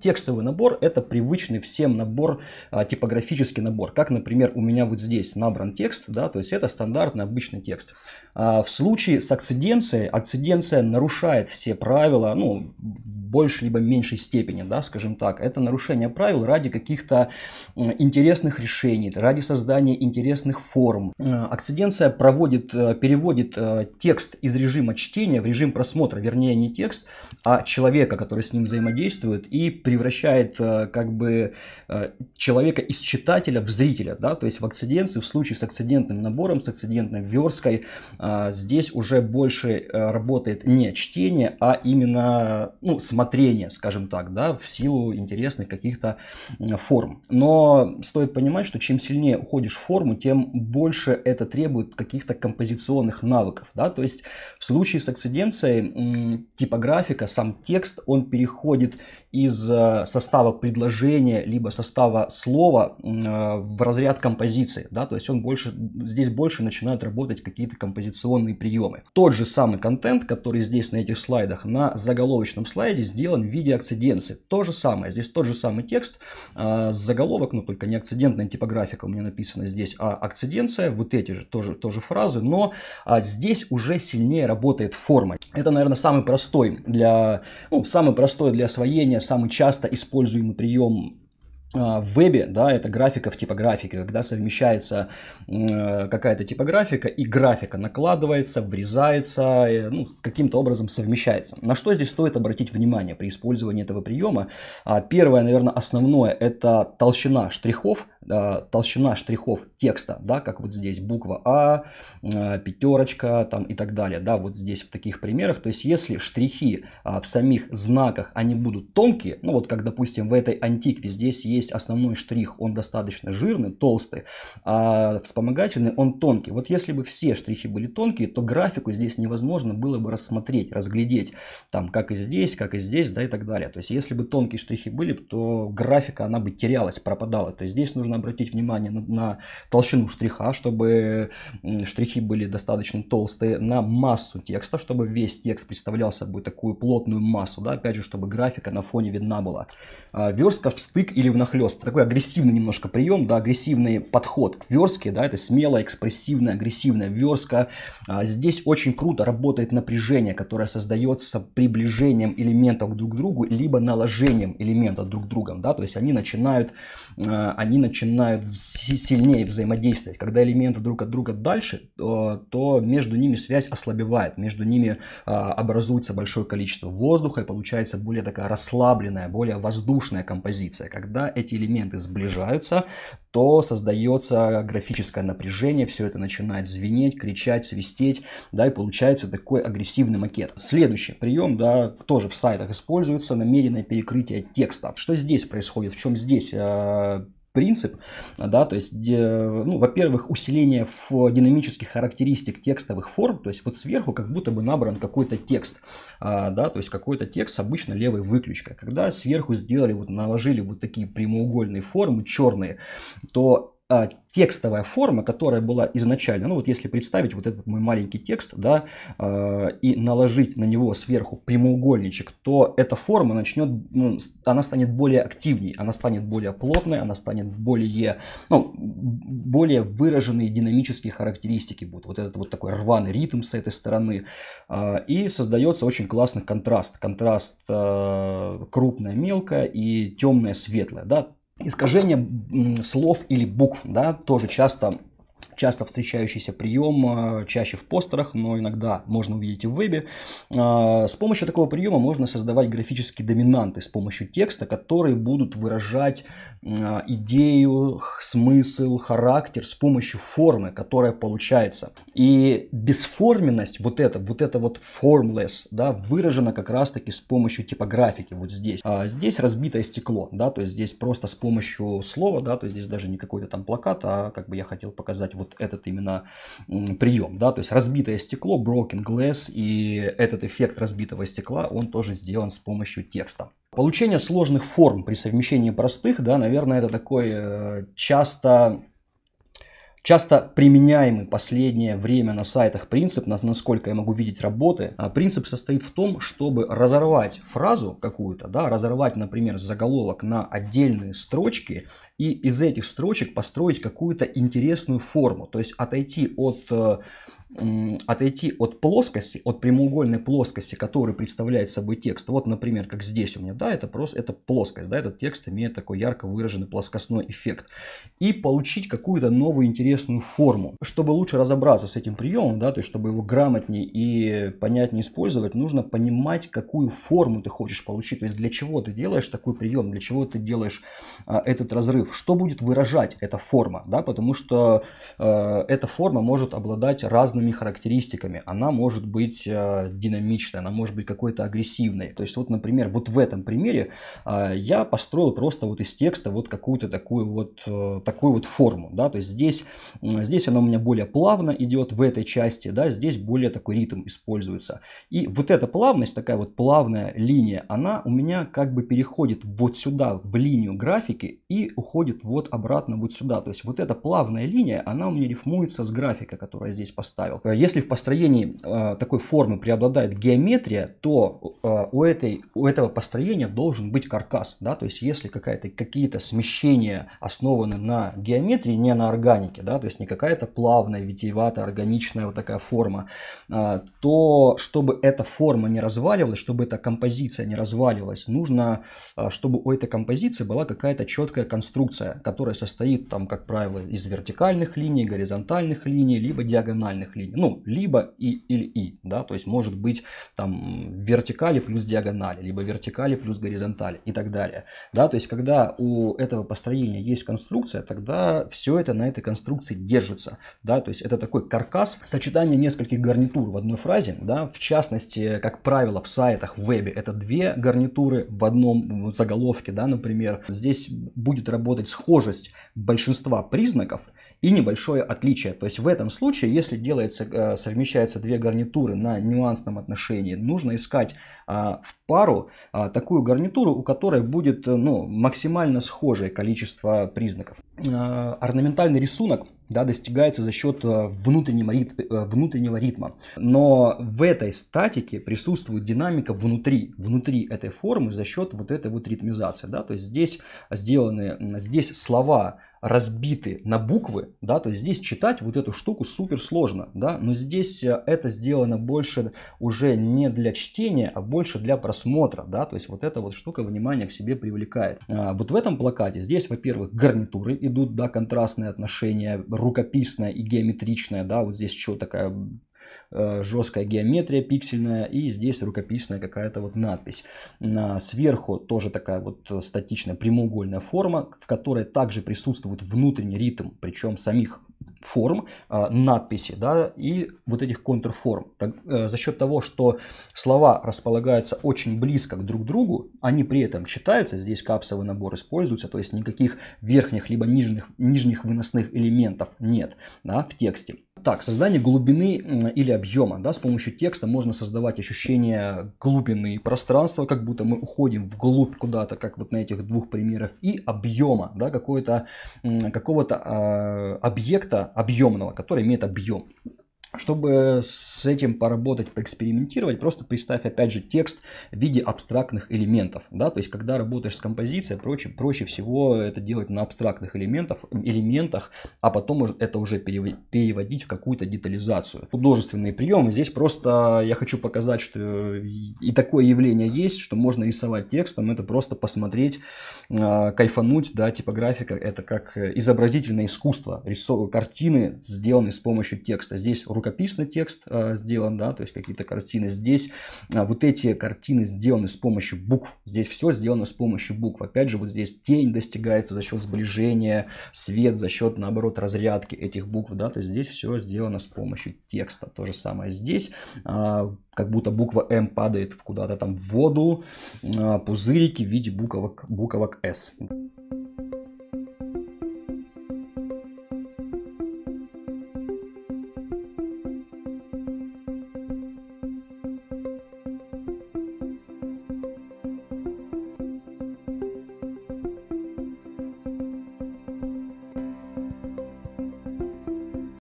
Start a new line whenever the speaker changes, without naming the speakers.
Текстовый набор – это привычный всем набор, а, типографический набор. Как, например, у меня вот здесь набран текст, да, то есть это стандартный обычный текст. А в случае с акциденцией, акциденция нарушает все правила, ну, в большей либо меньшей степени, да, скажем так. Это нарушение правил ради каких-то интересных решений, ради создания интересных форм. А, акциденция проводит, э, переводит э, текст из режима чтения в режим просмотра, вернее не текст, а человека, который с ним взаимодействует, и превращает э, как бы э, человека из читателя в зрителя, да, то есть в акциденции, в случае с акцидентным набором, с акцидентной версткой, э, здесь уже больше работает не чтение, а именно, ну, смотрение, скажем так, да, в силу интересных каких-то форм. Но стоит понимать, что чем сильнее уходишь в форму, тем больше это требует каких-то композиционных навыков, да, то есть в случае с акциденцией типографика, сам текст, он переходит из э, состава предложения либо состава слова э, в разряд композиции, да, то есть он больше, здесь больше начинают работать какие-то композиционные приемы. Тот же самый контент, который здесь на этих слайдах, на заголовочном слайде сделан в виде акциденции. То же самое, здесь тот же самый текст, э, заголовок, но только не акцидентная типографика у меня написана здесь, а акциденция, вот эти же тоже, тоже фразы, но а, здесь уже сильнее работает форма. Это, наверное, самый простой для, ну, самый простой для освоения самый часто используемый прием а, в вебе, да, это графика в типографике, когда совмещается э, какая-то типографика и графика накладывается, врезается, э, ну, каким-то образом совмещается. На что здесь стоит обратить внимание при использовании этого приема? А, первое, наверное, основное, это толщина штрихов, толщина штрихов текста, да, как вот здесь буква А, э, пятерочка там и так далее, да, вот здесь в таких примерах. То есть, если штрихи а, в самих знаках, они будут тонкие, ну вот как, допустим, в этой антикве здесь есть основной штрих, он достаточно жирный, толстый, а вспомогательный он тонкий. Вот если бы все штрихи были тонкие, то графику здесь невозможно было бы рассмотреть, разглядеть, там, как и здесь, как и здесь, да, и так далее. То есть, если бы тонкие штрихи были, то графика, она бы терялась, пропадала. То есть, здесь нужно обратить внимание на, на толщину штриха, чтобы штрихи были достаточно толстые, на массу текста, чтобы весь текст представлял собой такую плотную массу, да, опять же, чтобы графика на фоне видна была. А, верстка в стык или в нахлест. Такой агрессивный немножко прием, да, агрессивный подход к верстке, да, это смелая, экспрессивная, агрессивная верстка. А, здесь очень круто работает напряжение, которое создается приближением элементов друг к другу, либо наложением элементов друг к другу, да, то есть они начинают, а, они начинают сильнее взаимодействовать. Когда элементы друг от друга дальше, то, между ними связь ослабевает, между ними а, образуется большое количество воздуха и получается более такая расслабленная, более воздушная композиция. Когда эти элементы сближаются, то создается графическое напряжение, все это начинает звенеть, кричать, свистеть, да, и получается такой агрессивный макет. Следующий прием, да, тоже в сайтах используется, намеренное перекрытие текста. Что здесь происходит, в чем здесь э, принцип, да, то есть, ну, во-первых, усиление в динамических характеристик текстовых форм, то есть вот сверху как будто бы набран какой-то текст, а, да, то есть какой-то текст обычно левой выключкой. Когда сверху сделали, вот наложили вот такие прямоугольные формы черные, то текстовая форма, которая была изначально, ну вот если представить вот этот мой маленький текст, да, э, и наложить на него сверху прямоугольничек, то эта форма начнет, ну, она станет более активней, она станет более плотной, она станет более, ну, более выраженные динамические характеристики будут. Вот этот вот такой рваный ритм с этой стороны. Э, и создается очень классный контраст. Контраст э, крупное, мелкое и темное, светлое, да, Искажение слов или букв, да, тоже часто часто встречающийся прием, э, чаще в постерах, но иногда можно увидеть и в вебе. Э, с помощью такого приема можно создавать графические доминанты с помощью текста, которые будут выражать э, идею, смысл, характер с помощью формы, которая получается. И бесформенность, вот это, вот это вот formless, да, выражена как раз таки с помощью типографики вот здесь. А здесь разбитое стекло, да, то есть здесь просто с помощью слова, да, то есть здесь даже не какой-то там плакат, а как бы я хотел показать вот вот этот именно прием, да, то есть разбитое стекло, broken glass, и этот эффект разбитого стекла, он тоже сделан с помощью текста. Получение сложных форм при совмещении простых, да, наверное, это такой э, часто часто применяемый последнее время на сайтах принцип, насколько я могу видеть работы, а принцип состоит в том, чтобы разорвать фразу какую-то, да, разорвать, например, заголовок на отдельные строчки и из этих строчек построить какую-то интересную форму, то есть отойти от э, отойти от плоскости, от прямоугольной плоскости, которую представляет собой текст. Вот, например, как здесь у меня, да, это просто это плоскость, да, этот текст имеет такой ярко выраженный плоскостной эффект. И получить какую-то новую интересную форму. Чтобы лучше разобраться с этим приемом, да, то есть чтобы его грамотнее и понятнее использовать, нужно понимать, какую форму ты хочешь получить. То есть для чего ты делаешь такой прием, для чего ты делаешь а, этот разрыв, что будет выражать эта форма, да, потому что а, эта форма может обладать разными разными характеристиками. Она может быть э, динамичной, она может быть какой-то агрессивной. То есть вот, например, вот в этом примере э, я построил просто вот из текста вот какую-то такую вот, э, такую вот форму. Да? То есть здесь, здесь она у меня более плавно идет в этой части, да? здесь более такой ритм используется. И вот эта плавность, такая вот плавная линия, она у меня как бы переходит вот сюда, в линию графики и уходит вот обратно вот сюда. То есть вот эта плавная линия, она у меня рифмуется с графикой, которая здесь поставлена поставил. Э, если в построении э, такой формы преобладает геометрия, то э, у, этой, у этого построения должен быть каркас. Да? То есть если какие-то смещения основаны на геометрии, не на органике, да? то есть не какая-то плавная, витиеватая, органичная вот такая форма, то чтобы эта форма не разваливалась, чтобы эта композиция не разваливалась, нужно, чтобы у этой композиции была какая-то четкая конструкция, которая состоит, там, как правило, из вертикальных линий, горизонтальных линий, либо диагональных линий линий. Ну, либо и или и, да, то есть может быть там вертикали плюс диагонали, либо вертикали плюс горизонтали и так далее. Да, то есть когда у этого построения есть конструкция, тогда все это на этой конструкции держится. Да, то есть это такой каркас, сочетание нескольких гарнитур в одной фразе. Да, в частности, как правило, в сайтах, в вебе это две гарнитуры в одном заголовке, да, например. Здесь будет работать схожесть большинства признаков и небольшое отличие. То есть в этом случае, если делается, э, совмещаются две гарнитуры на нюансном отношении, нужно искать а, в пару а, такую гарнитуру, у которой будет ну, максимально схожее количество признаков. А, орнаментальный рисунок да, достигается за счет э, внутреннего, рит, э, внутреннего ритма. Но в этой статике присутствует динамика внутри, внутри этой формы за счет вот этой вот ритмизации. Да? То есть здесь сделаны, здесь слова разбиты на буквы, да, то есть здесь читать вот эту штуку супер сложно, да, но здесь э, это сделано больше уже не для чтения, а больше для просмотра, да, то есть вот эта вот штука внимание к себе привлекает. А, вот в этом плакате здесь, во-первых, гарнитуры идут, да, контрастные отношения, рукописная и геометричная, да, вот здесь что такая э, жесткая геометрия пиксельная и здесь рукописная какая-то вот надпись. Сверху тоже такая вот статичная прямоугольная форма, в которой также присутствует внутренний ритм, причем самих форм, а, надписи да, и вот этих контрформ. Так, э, за счет того, что слова располагаются очень близко к друг другу, они при этом читаются, здесь капсовый набор используется, то есть никаких верхних либо нижних, нижних выносных элементов нет да, в тексте. Так, создание глубины или объема. Да, с помощью текста можно создавать ощущение глубины пространства, как будто мы уходим вглубь куда-то, как вот на этих двух примерах, и объема, да, какого-то э, объекта объемного, который имеет объем. Чтобы с этим поработать, поэкспериментировать, просто представь опять же текст в виде абстрактных элементов. Да? То есть, когда работаешь с композицией, проще, проще всего это делать на абстрактных элементах, элементах, а потом это уже переводить в какую-то детализацию. Художественные приемы. Здесь просто я хочу показать, что и такое явление есть, что можно рисовать текстом, это просто посмотреть, а, кайфануть, да, типографика, это как изобразительное искусство, рисов... картины сделаны с помощью текста. Здесь рукописный текст э, сделан, да, то есть какие-то картины. Здесь э, вот эти картины сделаны с помощью букв. Здесь все сделано с помощью букв. Опять же, вот здесь тень достигается за счет сближения, свет за счет, наоборот, разрядки этих букв, да, то есть здесь все сделано с помощью текста. То же самое здесь, э, как будто буква М падает куда-то там в воду, э, пузырики в виде буквок, буквок S.